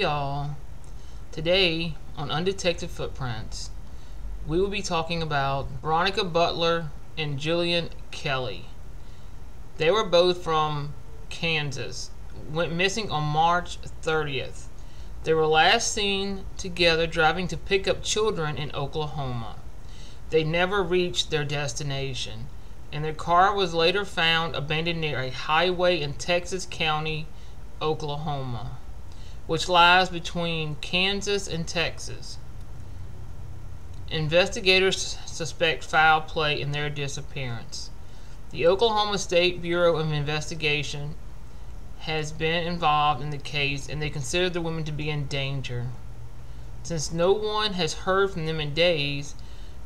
y'all. Today on Undetected Footprints, we will be talking about Veronica Butler and Jillian Kelley. They were both from Kansas, went missing on March 30th. They were last seen together driving to pick up children in Oklahoma. They never reached their destination, and their car was later found abandoned near a highway in Texas County, Oklahoma, which lies between Kansas and Texas. Investigators suspect foul play in their disappearance. The Oklahoma State Bureau of Investigation has been involved in the case and they consider the women to be in danger. Since no one has heard from them in days,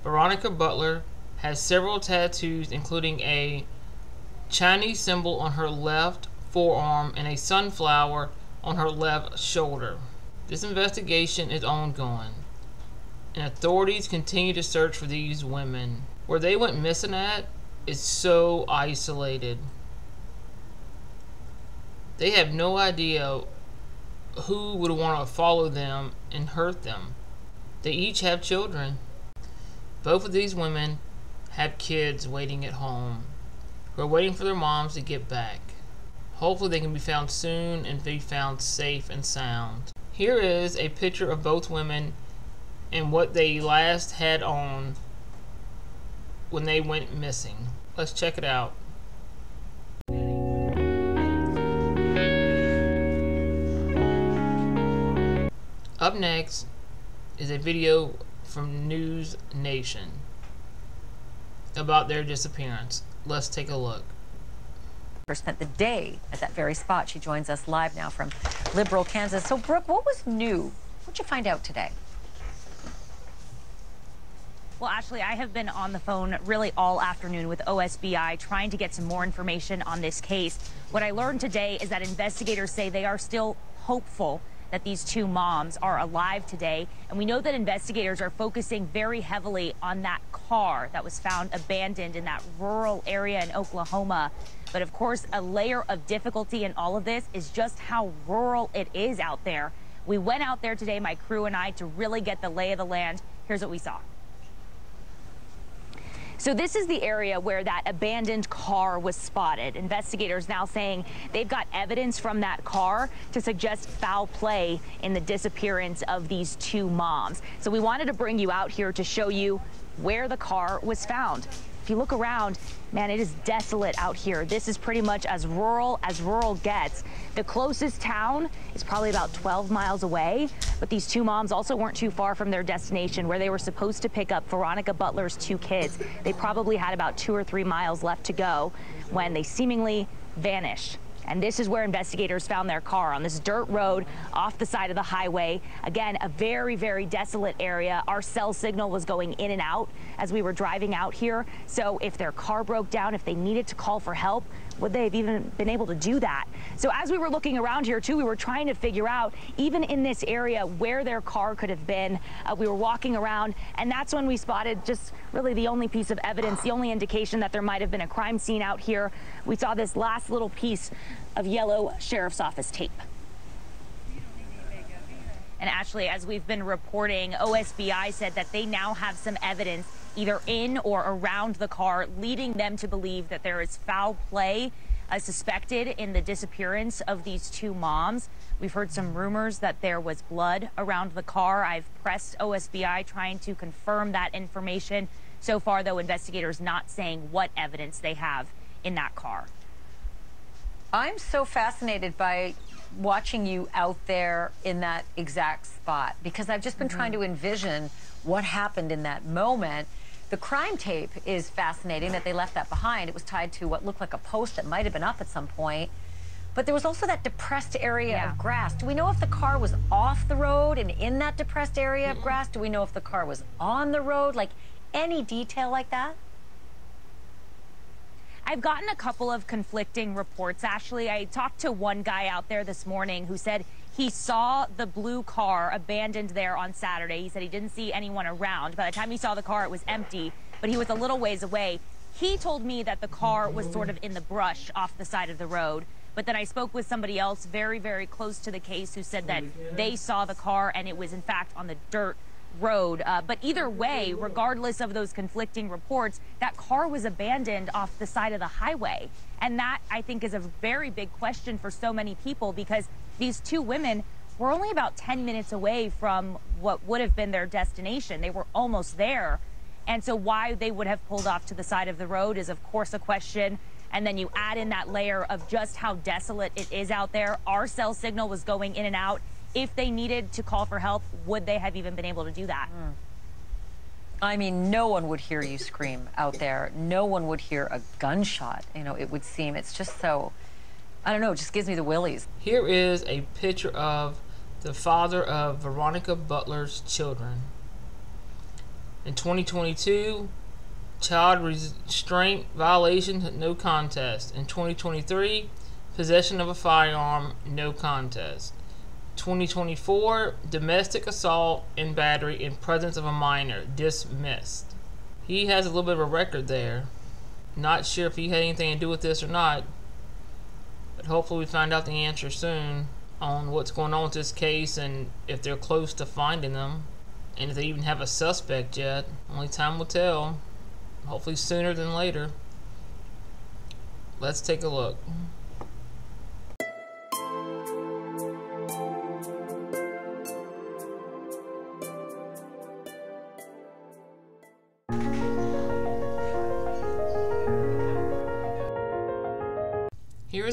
Veronica Butler has several tattoos, including a Chinese symbol on her left forearm and a sunflower on her left shoulder. This investigation is ongoing, and authorities continue to search for these women. Where they went missing at is so isolated. They have no idea who would want to follow them and hurt them. They each have children. Both of these women have kids waiting at home who are waiting for their moms to get back. Hopefully, they can be found soon and be found safe and sound. Here is a picture of both women and what they last had on when they went missing. Let's check it out. Up next is a video from News Nation about their disappearance. Let's take a look. Spent the day at that very spot. She joins us live now from Liberal, Kansas. So, Brooke, what was new? What'd you find out today? Well, Ashley, I have been on the phone really all afternoon with OSBI trying to get some more information on this case. What I learned today is that investigators say they are still hopeful that these two moms are alive today. And we know that investigators are focusing very heavily on that car that was found abandoned in that rural area in Oklahoma. But of course, a layer of difficulty in all of this is just how rural it is out there. We went out there today, my crew and I, to really get the lay of the land. Here's what we saw. So this is the area where that abandoned car was spotted. Investigators now saying they've got evidence from that car to suggest foul play in the disappearance of these two moms. So we wanted to bring you out here to show you where the car was found. If you look around, man, it is desolate out here. This is pretty much as rural as rural gets. The closest town is probably about 12 miles away, but these two moms also weren't too far from their destination where they were supposed to pick up Veronica Butler's two kids. They probably had about two or three miles left to go when they seemingly vanished. And this is where investigators found their car on this dirt road off the side of the highway. Again, a very, very desolate area. Our cell signal was going in and out as we were driving out here. So if their car broke down, if they needed to call for help, would they have even been able to do that? So as we were looking around here too, we were trying to figure out, even in this area, where their car could have been. Uh, we were walking around, and that's when we spotted just really the only piece of evidence, the only indication that there might have been a crime scene out here. We saw this last little piece of yellow sheriff's office tape. And Ashley, as we've been reporting, OSBI said that they now have some evidence either in or around the car, leading them to believe that there is foul play uh, suspected in the disappearance of these two moms. We've heard some rumors that there was blood around the car. I've pressed OSBI trying to confirm that information. So far, though, investigators not saying what evidence they have in that car. I'm so fascinated by watching you out there in that exact spot because I've just been mm -hmm. trying to envision what happened in that moment. The crime tape is fascinating that they left that behind. It was tied to what looked like a post that might have been up at some point. But there was also that depressed area yeah. of grass. Do we know if the car was off the road and in that depressed area of grass? Do we know if the car was on the road? Like any detail like that? I've gotten a couple of conflicting reports, Ashley. I talked to one guy out there this morning who said he saw the blue car abandoned there on Saturday. He said he didn't see anyone around. By the time he saw the car, it was empty, but he was a little ways away. He told me that the car was sort of in the brush off the side of the road. But then I spoke with somebody else very, very close to the case who said that they saw the car and it was, in fact, on the dirt road. Uh, but either way, regardless of those conflicting reports, that car was abandoned off the side of the highway. And that, I think, is a very big question for so many people because these two women were only about 10 minutes away from what would have been their destination. They were almost there. And so, why they would have pulled off to the side of the road is, of course, a question. And then you add in that layer of just how desolate it is out there. Our cell signal was going in and out. If they needed to call for help, would they have even been able to do that? Mm. I mean, no one would hear you scream out there. No one would hear a gunshot. You know, it would seem it's just so, I don't know, it just gives me the willies. Here is a picture of the father of Veronica Butler's children. In 2022, child restraint violation, no contest. In 2023, possession of a firearm, no contest. 2024, domestic assault and battery in presence of a minor, dismissed. He has a little bit of a record there. Not sure if he had anything to do with this or not, but hopefully we find out the answer soon on what's going on with this case and if they're close to finding them and if they even have a suspect yet. Only time will tell. Hopefully sooner than later. Let's take a look.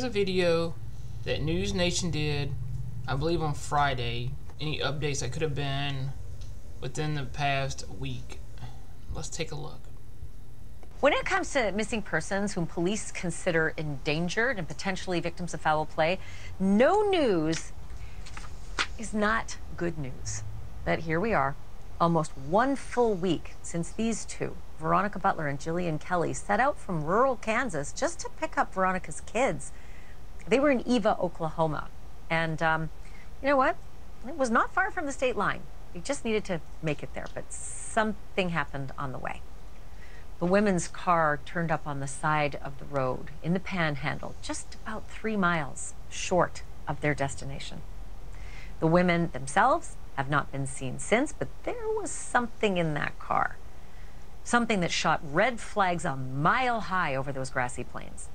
Here is a video that News Nation did, I believe on Friday. Any updates that could have been within the past week. Let's take a look. When it comes to missing persons whom police consider endangered and potentially victims of foul play, no news is not good news. But here we are, almost one full week since these two, Veronica Butler and Jillian Kelley, set out from rural Kansas just to pick up Veronica's kids. They were in Eva, Oklahoma. And um, you know what? It was not far from the state line. We just needed to make it there, but something happened on the way. The women's car turned up on the side of the road in the panhandle, just about three miles short of their destination. The women themselves have not been seen since, but there was something in that car. Something that shot red flags a mile high over those grassy plains.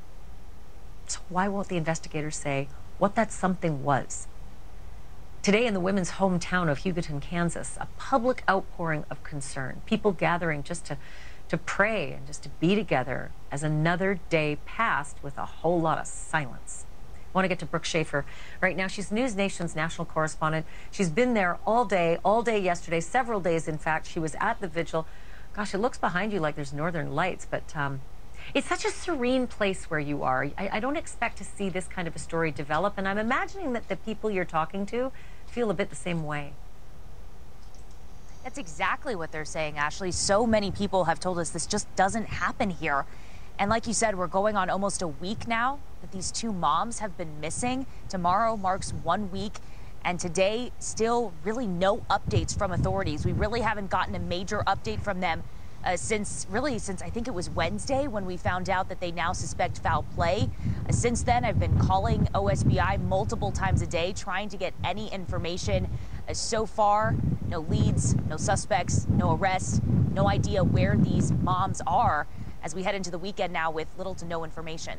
Why won't the investigators say what that something was? Today in the women's hometown of Hugoton, Kansas, a public outpouring of concern, people gathering just to, to pray and just to be together as another day passed with a whole lot of silence. I want to get to Brooke Schaefer right now. She's News Nation's national correspondent. She's been there all day, all day yesterday, several days, in fact. She was at the vigil. Gosh, it looks behind you like there's northern lights, but um, it's such a serene place where you are. I, I, don't expect to see this kind of a story develop, and I'm imagining that the people you're talking to feel a bit the same way. That's exactly what they're saying, Ashley. So many people have told us this just doesn't happen here. And like you said, we're going on almost a week now that these two moms have been missing. Tomorrow marks one week. And today, still really no updates from authorities. We really haven't gotten a major update from them uh, since really since I think it was Wednesday when we found out that they now suspect foul play. Uh, since then, I've been calling OSBI multiple times a day trying to get any information. Uh, so far, no leads, no suspects, no arrests, no idea where these moms are as we head into the weekend now with little to no information.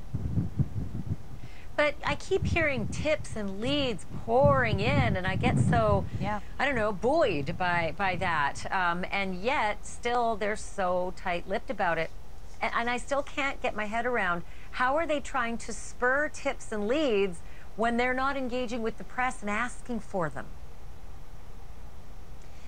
But I keep hearing tips and leads pouring in, and I get so, yeah. I don't know, buoyed by, by that. Um, and yet, still, they're so tight lipped about it. And, and I still can't get my head around how are they trying to spur tips and leads when they're not engaging with the press and asking for them?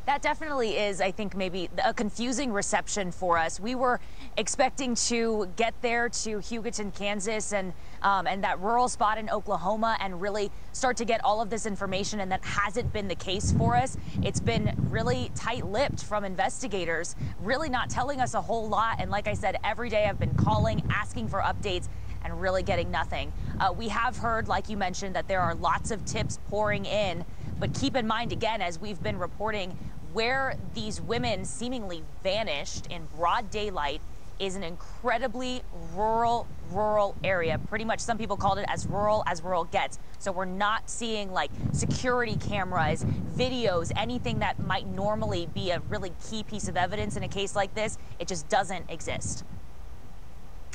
That definitely is, I think, maybe a confusing reception for us. We were expecting to get there to Hugoton, Kansas, and um, and that rural spot in Oklahoma, and really start to get all of this information, and that hasn't been the case for us. It's been really tight-lipped from investigators, really not telling us a whole lot. And like I said, every day I've been calling, asking for updates and really getting nothing. Uh, we have heard, like you mentioned, that there are lots of tips pouring in, but keep in mind, again, as we've been reporting, where these women seemingly vanished in broad daylight is an incredibly rural, rural area. Pretty much some people called it as rural as rural gets. So we're not seeing like security cameras, videos, anything that might normally be a really key piece of evidence in a case like this. It just doesn't exist.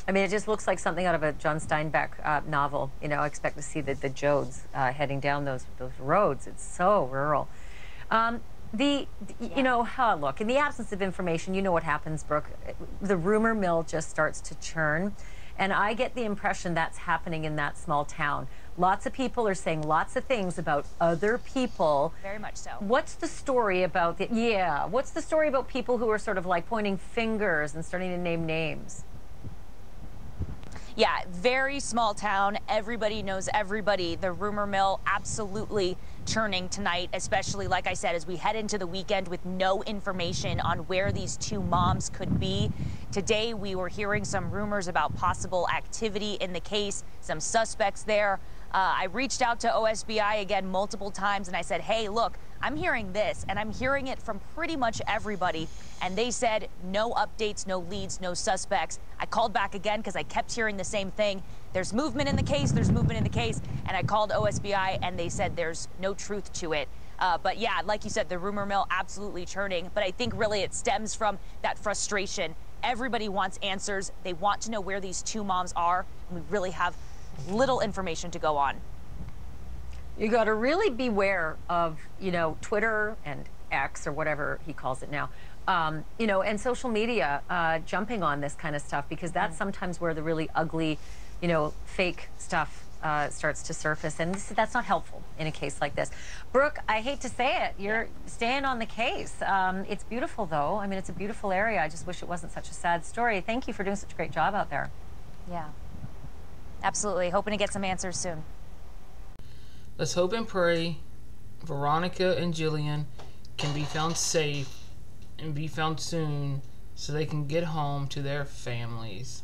I mean, it just looks like something out of a John Steinbeck uh, novel. You know, I expect to see the, the Joads uh, heading down those, those roads. It's so rural. Um, the, you know, look, in the absence of information, you know what happens, Brooke. The rumor mill just starts to churn. And I get the impression that's happening in that small town. Lots of people are saying lots of things about other people. Very much so. What's the story about the, yeah, what's the story about people who are sort of like pointing fingers and starting to name names? Yeah, very small town. Everybody knows everybody. The rumor mill absolutely churning tonight, especially, like I said, as we head into the weekend with no information on where these two moms could be. Today, we were hearing some rumors about possible activity in the case, some suspects there. Uh, I reached out to OSBI again multiple times and I said, hey, look, I'm hearing this and I'm hearing it from pretty much everybody. And they said no updates, no leads, no suspects. I called back again because I kept hearing the same thing. There's movement in the case, there's movement in the case. And I called OSBI and they said there's no truth to it. Uh, but yeah, like you said, the rumor mill absolutely churning. But I think really it stems from that frustration. Everybody wants answers. They want to know where these two moms are. And we really have little information to go on. You got to really beware of, you know, Twitter and X or whatever he calls it now. Um, you know, and social media uh, jumping on this kind of stuff because that's mm. sometimes where the really ugly, you know, fake stuff uh, starts to surface, and this, that's not helpful in a case like this. Brooke, I hate to say it, you're yeah. staying on the case. Um, it's beautiful, though. I mean, it's a beautiful area. I just wish it wasn't such a sad story. Thank you for doing such a great job out there. Yeah. Absolutely. Hoping to get some answers soon. Let's hope and pray Veronica and Jillian can be found safe and be found soon so they can get home to their families.